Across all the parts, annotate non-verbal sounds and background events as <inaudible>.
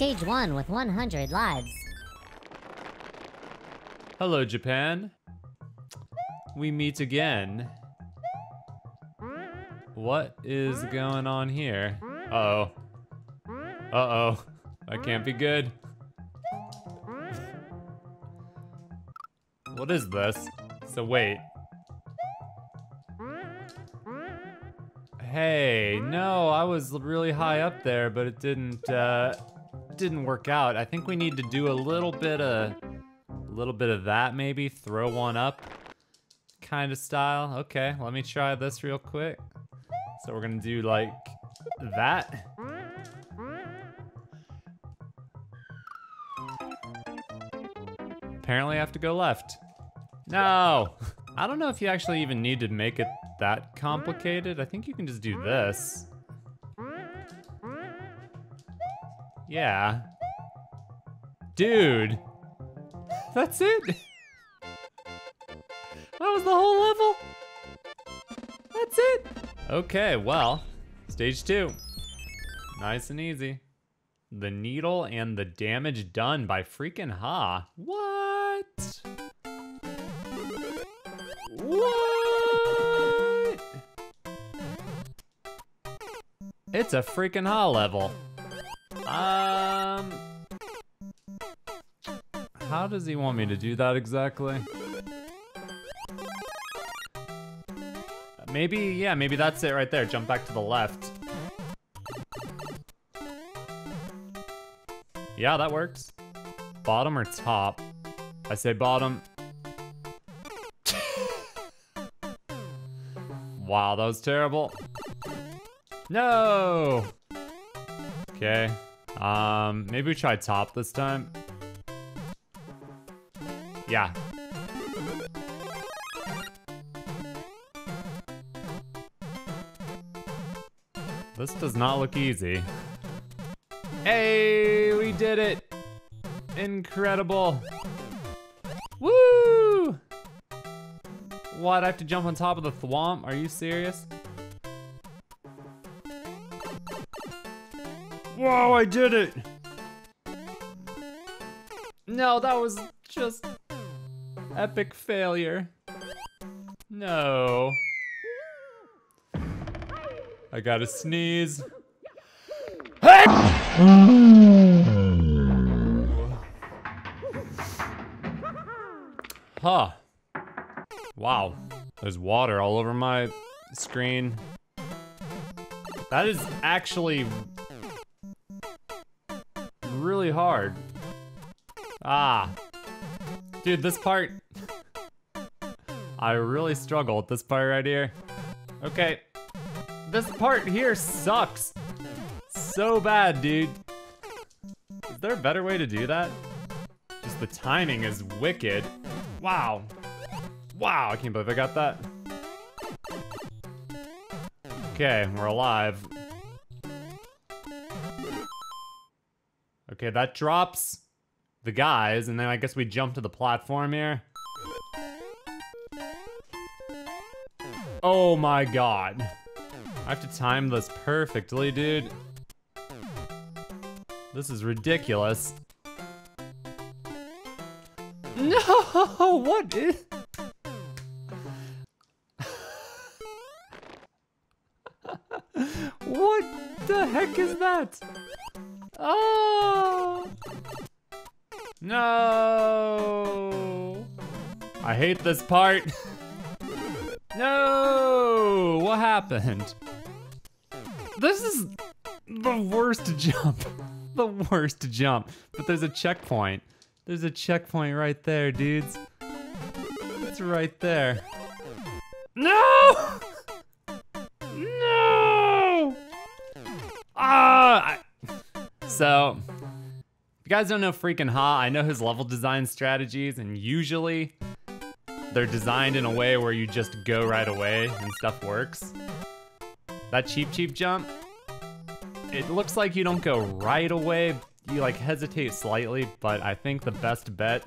stage 1 with 100 lives. Hello, Japan. We meet again. What is going on here? Uh-oh. Uh-oh. That can't be good. what is this? So wait. Hey, no, I was really high up there, but it didn't, uh, didn't work out. I think we need to do a little bit of, a little bit of that maybe, throw one up kind of style. Okay, let me try this real quick. So we're gonna do like that. Apparently I have to go left. No! <laughs> I don't know if you actually even need to make it that complicated. I think you can just do this. Yeah. Dude! That's it? That was the whole level? That's it? Okay, well, stage two. Nice and easy. The needle and the damage done by freaking Ha. What? What? It's a freaking Ha level. Um, how does he want me to do that exactly? Maybe, yeah, maybe that's it right there. Jump back to the left. Yeah, that works. Bottom or top? I say bottom. wow, that was terrible. No! Okay. Um, maybe we try top this time. Yeah. This does not look easy. Hey, we did it! Incredible! Woo! What, I have to jump on top of the thwomp? Are you serious? Whoa, I did it! No, that was just epic failure. No. I gotta sneeze. Hey! Huh. Wow. There's water all over my screen. That is actually really hard. Ah. Dude, this part... I really struggle with this part right here. Okay. This part here sucks. So bad, dude. Is there a better way to do that? Just the timing is wicked. Wow. Wow, I can't believe I got that. Okay, we're alive. Okay, that drops the guys, and then I guess we jump to the platform here. Oh my god. I have to time this perfectly, dude. This is ridiculous. No, <laughs> what is... <laughs> what the heck is that? Oh! No! I hate this part. no! What happened? This is the worst jump. <laughs> the worst jump. But there's a checkpoint. There's a checkpoint right there, dudes. It's right there. No! <laughs> No! Ah! So, if you guys don't know freaking Ha, I know his level design strategies, and usually they're designed in a way where you just go right away and stuff works. That cheap cheap jump, it looks like you don't go right away, you like hesitate slightly, but I think the best bet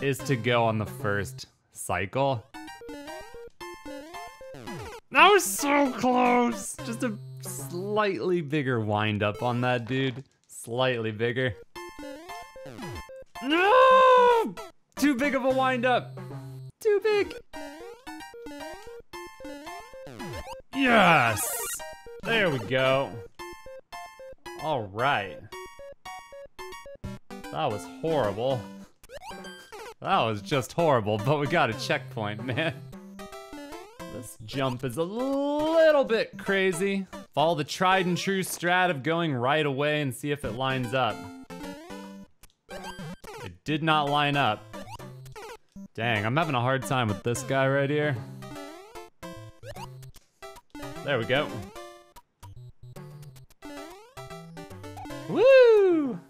is to go on the first cycle. That was so close! Just a slightly bigger wind up on that dude. Slightly bigger. No! Too big of a wind up. Too big. Yes! There we go. All right. That was horrible. That was just horrible, but we got a checkpoint, <laughs> man. This jump is a little bit crazy. Follow the tried and true strat of going right away and see if it lines up. It did not line up. Dang, I'm having a hard time with this guy right here. There we go. Woo!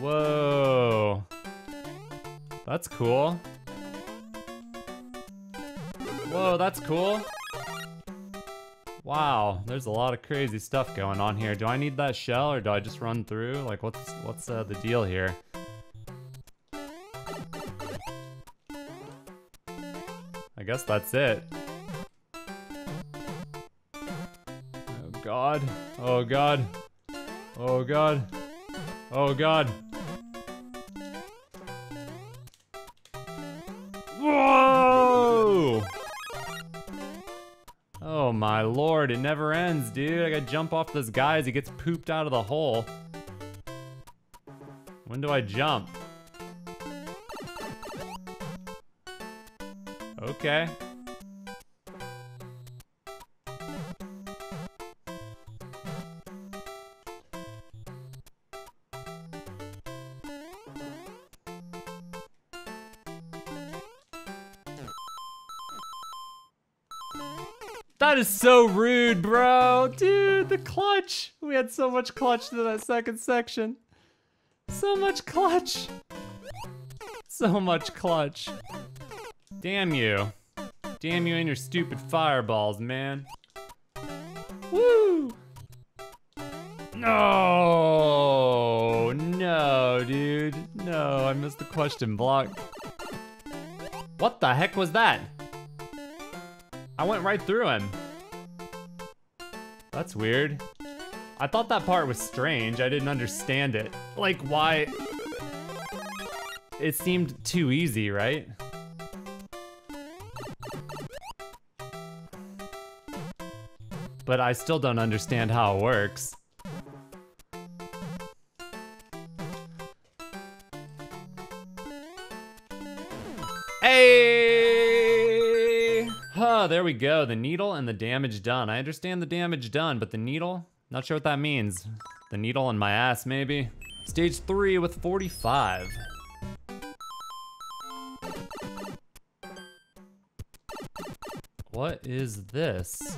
Whoa. That's cool. Whoa, that's cool. Wow, there's a lot of crazy stuff going on here. Do I need that shell or do I just run through? Like, what's what's uh, the deal here? I guess that's it. Oh god. Oh god. Oh god. Oh god. My lord, it never ends, dude. I gotta jump off this guy as he gets pooped out of the hole. When do I jump? Okay. So rude, bro. Dude, the clutch. We had so much clutch to that second section. So much clutch. So much clutch. Damn you. Damn you and your stupid fireballs, man. Woo! No, no, dude. No, I missed the question block. What the heck was that? I went right through him. That's weird. I thought that part was strange. I didn't understand it. Like, why? It seemed too easy, right? But I still don't understand how it works. There we go. The needle and the damage done. I understand the damage done, but the needle? Not sure what that means. The needle in my ass, maybe? Stage three with 45. What is this?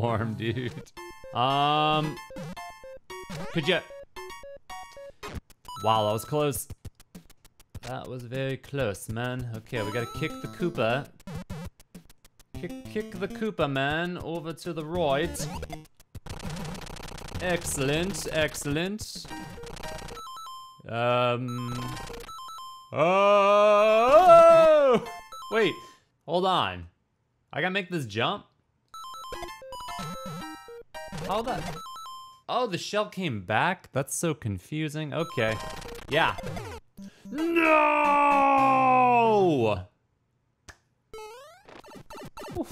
Platform, <laughs> dude. Um, could you? Wow, that was close. That was very close, man. Okay, we gotta kick the Koopa. Kick, kick the Koopa, man, over to the right. Excellent, excellent. Um. Oh! <laughs> Wait, hold on. I gotta make this jump? How that? Oh, the shell came back? That's so confusing. Okay. Yeah. No!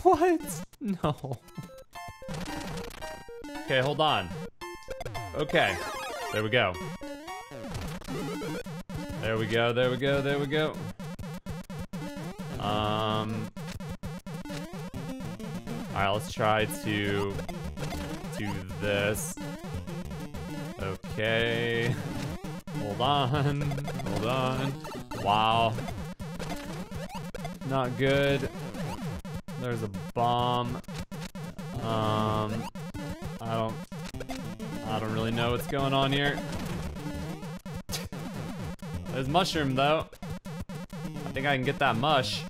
What? No. Okay, hold on. Okay. There we go. There we go, there we go, there we go. Um. Alright, let's try to do this. Okay. Hold on. Hold on. Wow. Not good. There's a bomb. Um. I don't. I don't really know what's going on here. There's mushroom though. I think I can get that mush.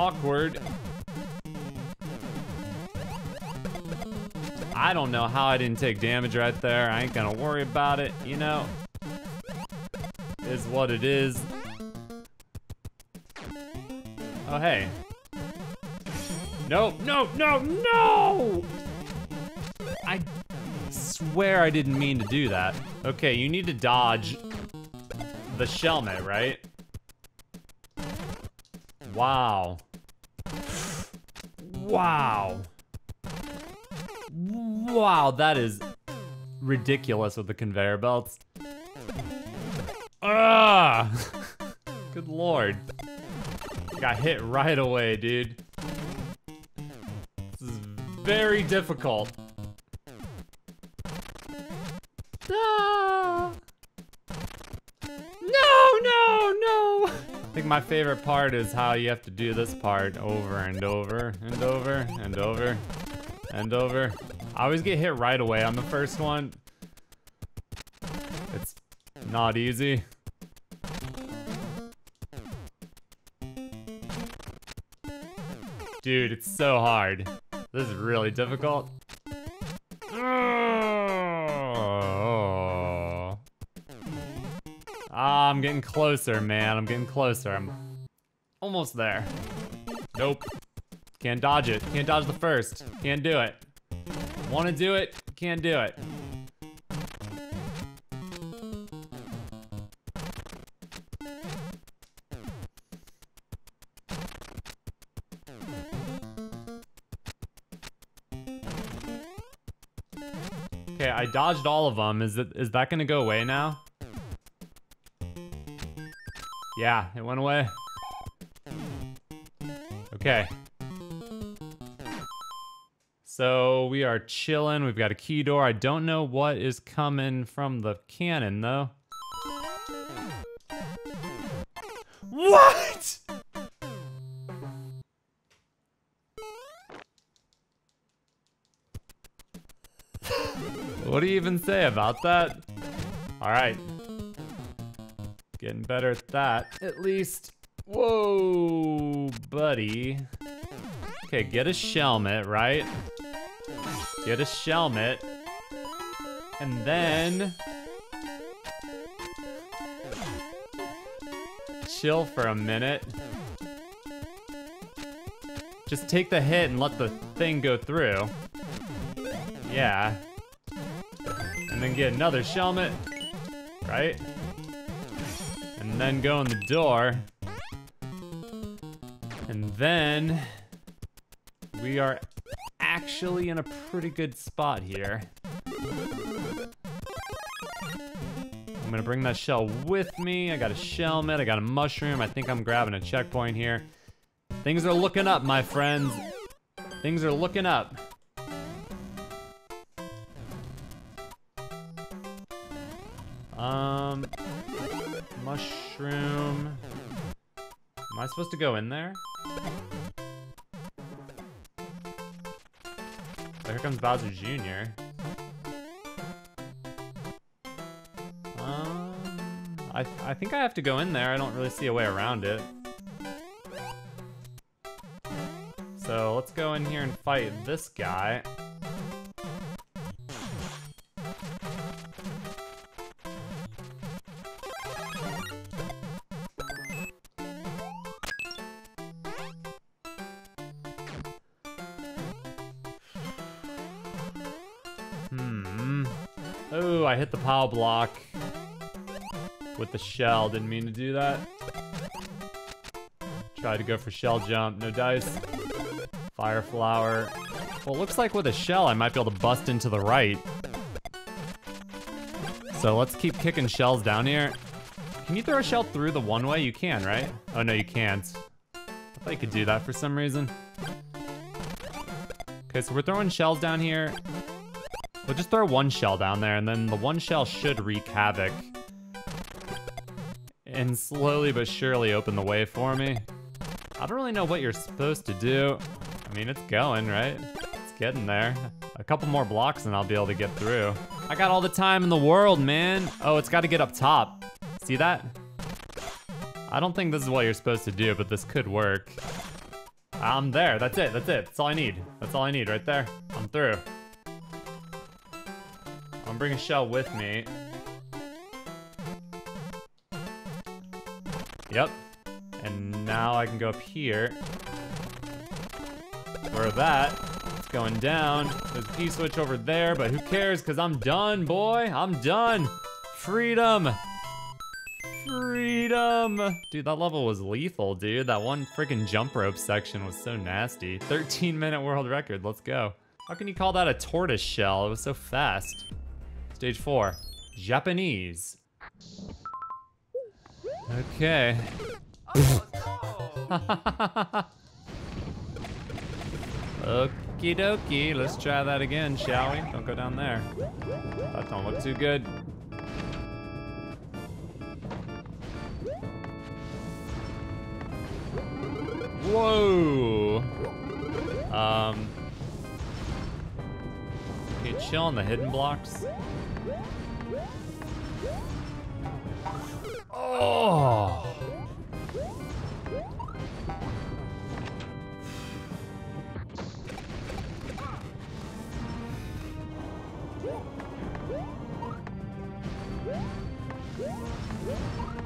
Awkward. I don't know how I didn't take damage right there. I ain't gonna worry about it, you know? Is what it is. Oh, hey. No, no, no, no! I swear I didn't mean to do that. Okay, you need to dodge the Shellmet, right? Wow. Wow. Wow, that is ridiculous with the conveyor belts. Ah! <laughs> Good lord. Got hit right away, dude. This is very difficult. Think my favorite part is how you have to do this part over and over and over and over and over. I always get hit right away on the first one. It's not easy. Dude, it's so hard. This is really difficult. I'm getting closer, man. I'm getting closer. I'm almost there. Nope. Can't dodge it. Can't dodge the first. Can't do it. Want to do it? Can't do it. Okay, I dodged all of them. Is it is that gonna go away now? Yeah, it went away. Okay. So we are chilling. We've got a key door. I don't know what is coming from the cannon though. What? what do you even say about that? All right. Getting better at that, at least. Whoa, buddy. Okay, get a Shellmet, right? Get a Shellmet. And then... Chill for a minute. Just take the hit and let the thing go through. Yeah. And then get another Shellmet. Right? And then go in the door. And then we are actually in a pretty good spot here. I'm gonna bring that shell with me. I got a Shellmet, I got a mushroom. I think I'm grabbing a checkpoint here. Things are looking up, my friends. Things are looking up. Um, mushroom. Am I supposed to go in there? Here comes Bowser Jr. Um, I, I think I have to go in there. I don't really see a way around it. So let's go in here and fight this guy. Oh, I hit the power block with the shell. Didn't mean to do that. Tried to go for shell jump. No dice. Fire flower. Well, looks like with a shell, I might be able to bust into the right. So let's keep kicking shells down here. Can you throw a shell through the one way? You can, right? Oh, no, you can't. I thought you could do that for some reason. Okay, so we're throwing shells down here. We'll just throw one shell down there, and then the one shell should wreak havoc. and slowly but surely open the way for me. I don't really know what you're supposed to do. I mean, it's going, right? It's getting there. A couple more blocks and I'll be able to get through. I got all the time in the world, man. Oh, it's got to get up top. See that? I don't think this is what you're supposed to do, but this could work. I'm there. That's it. That's it. That's all I need. That's all I need right there. I'm through. Bring a shell with me. Yep. And now I can go up here. Where that, it's going down. There's a P-switch over there, but who cares, because I'm done, boy. I'm done. Freedom. Freedom! Dude, that level was lethal, dude. That one freaking jump rope section was so nasty. 13 minute world record, let's go. How can you call that a tortoise shell? It was so fast. Stage four, Japanese. Okay. Okie dokie, let's try that again, shall we? Don't go down there. That don't look too good. Whoa! Um, you chill on the hidden blocks? Oh!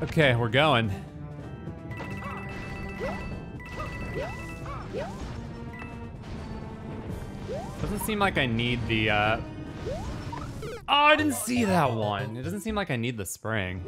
Okay, we're going. Doesn't seem like I need the, uh... Oh, I didn't see that one. It doesn't seem like I need the spring.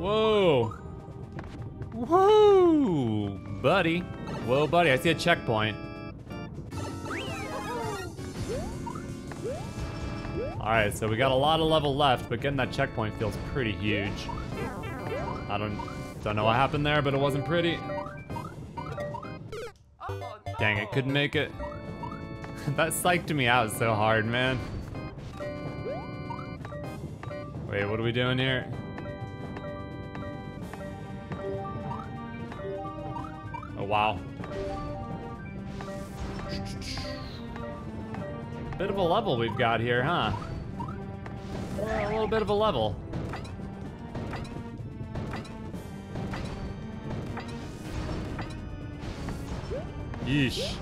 Whoa. Whoa, buddy. Whoa, buddy, I see a checkpoint. All right, so we got a lot of level left, but getting that checkpoint feels pretty huge. I don't, don't know what happened there, but it wasn't pretty. Dang it, couldn't make it. <laughs> that psyched me out so hard, man. Wait, what are we doing here? Wow. Bit of a level we've got here, huh? A little bit of a level. Yeesh.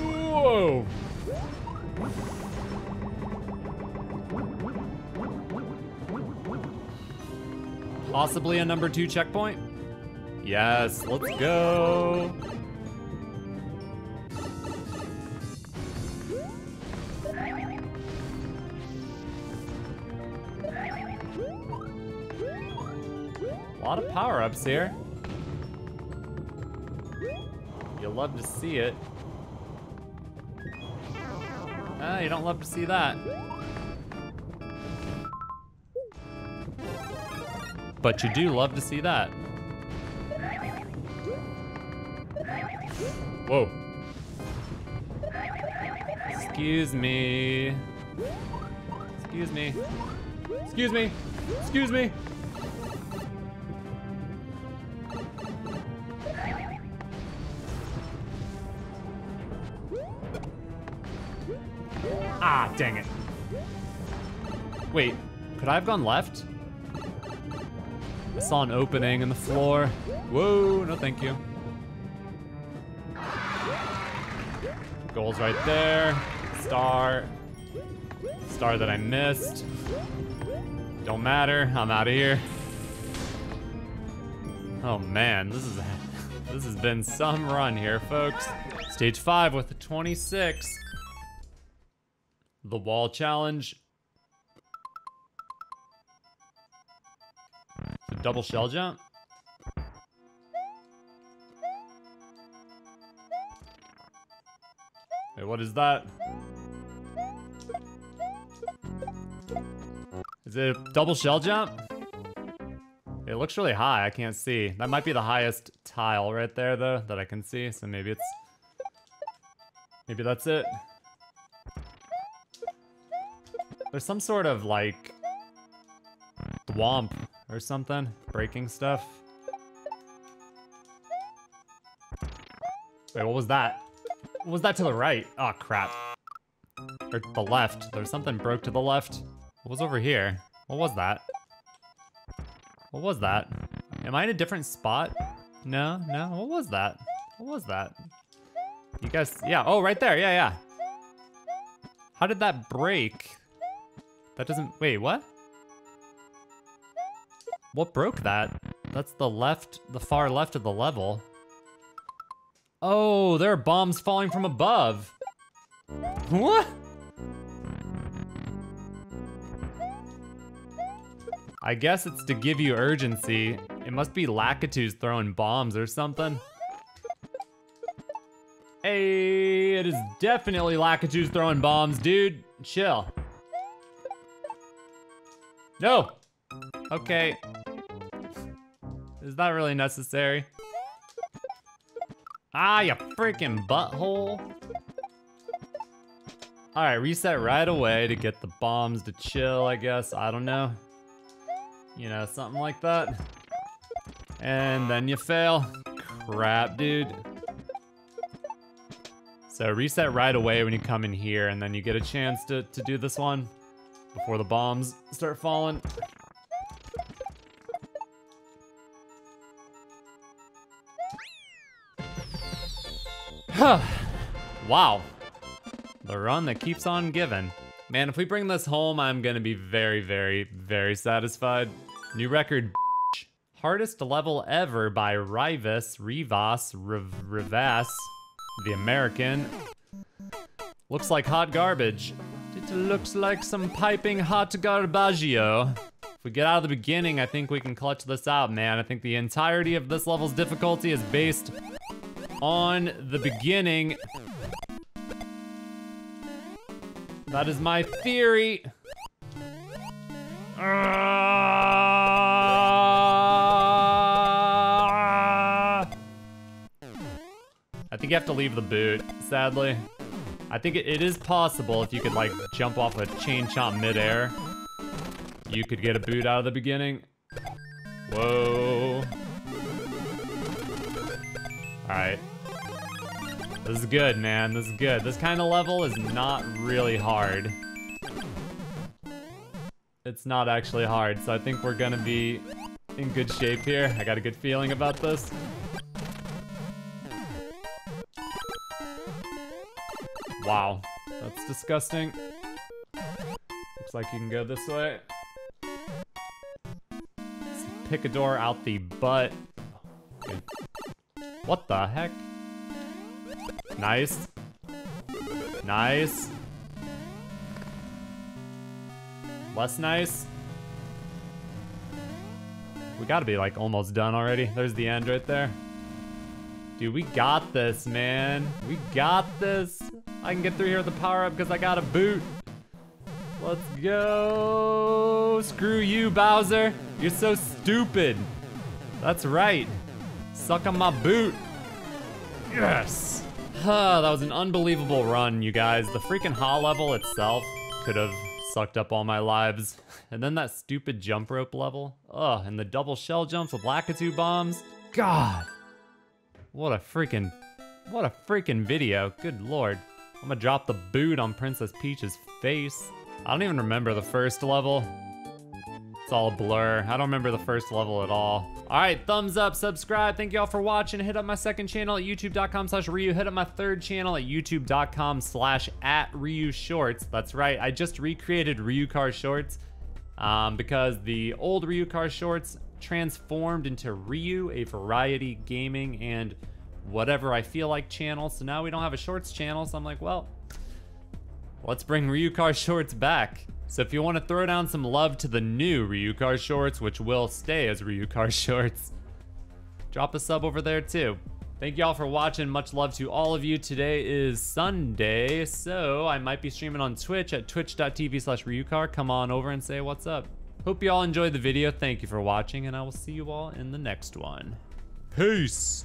Whoa! Possibly a number two checkpoint? Yes, let's go. A lot of power-ups here. You love to see it. Ah, you don't love to see that. But you do love to see that. Whoa. Excuse me. Excuse me. Excuse me. Excuse me. Ah, dang it. Wait, could I have gone left? I saw an opening in the floor. Whoa, no thank you. Goals right there. Star. Star that I missed. Don't matter, I'm out of here. Oh man, this is <laughs> this has been some run here, folks. Stage five with the 26. The wall challenge. The double shell jump? Wait, what is that? Is it a double shell jump? It looks really high, I can't see. That might be the highest tile right there though, that I can see, so maybe it's... Maybe that's it. There's some sort of like... Thwomp or something, breaking stuff. Wait, what was that? Was that to the right? Oh, crap. Or the left. There's something broke to the left. What was over here? What was that? What was that? Am I in a different spot? No, no. What was that? What was that? You guys, yeah. Oh, right there. Yeah, yeah. How did that break? That doesn't, wait, what? What broke that? That's the left, the far left of the level. Oh, there are bombs falling from above. What? I guess it's to give you urgency. It must be Lakitus throwing bombs or something. Hey, it is definitely Lakitus throwing bombs, dude. Chill. No! Okay. Is that really necessary? Ah, you freaking butthole. Alright, reset right away to get the bombs to chill, I guess. I don't know. You know, something like that. And then you fail. Crap, dude. So reset right away when you come in here, and then you get a chance to, to do this one before the bombs start falling. Wow. The run that keeps on giving. Man, if we bring this home, I'm gonna be very, very, very satisfied. New record, Hardest level ever by Rivas, Rivas, Rivas, the American. Looks like hot garbage. It looks like some piping hot garbaggio. If we get out of the beginning, I think we can clutch this out, man. I think the entirety of this level's difficulty is based on the beginning. That is my theory. I think you have to leave the boot, sadly. I think it, is possible if you could like jump off a chain chomp midair, you could get a boot out of the beginning. Whoa. Alright. This is good, man. This is good. This kind of level is not really hard. It's not actually hard, so I think we're gonna be in good shape here. I got a good feeling about this. Wow, that's disgusting. Looks like you can go this way. Pick a door out the butt. What the heck? Nice. Nice. Less nice. We gotta be like almost done already. There's the end right there. Dude, we got this, man. We got this. I can get through here with the power up because I got a boot. Let's go. Screw you, Bowser. You're so stupid. That's right. Suck on my boot. Yes. Huh, <laughs> that was an unbelievable run, you guys. The freaking Ha level itself could have sucked up all my lives. And then that stupid jump rope level. Ugh, and the double shell jumps with Lakitu bombs. God. What a freaking, what a freaking video. Good lord. I'm gonna drop the boot on Princess Peach's face. I don't even remember the first level. It's all a blur. I don't remember the first level at all. All right, thumbs up, subscribe. Thank you all for watching. Hit up my second channel at youtube.com slash Ryu. Hit up my third channel at youtube.com slash at Ryu Shorts. That's right, I just recreated Ryukahr Shorts um, because the old Ryukahr Shorts transformed into Ryu, a variety gaming and whatever I feel like channel. So now we don't have a shorts channel. So I'm like, well, let's bring Ryukahr shorts back. So if you want to throw down some love to the new Ryukahr shorts, which will stay as Ryukahr <laughs> shorts, drop a sub over there too. Thank y'all for watching. Much love to all of you. Today is Sunday, so I might be streaming on Twitch at twitch.tv slash Ryukahr. Come on over and say what's up. Hope you all enjoyed the video. Thank you for watching, and I will see you all in the next one. Peace!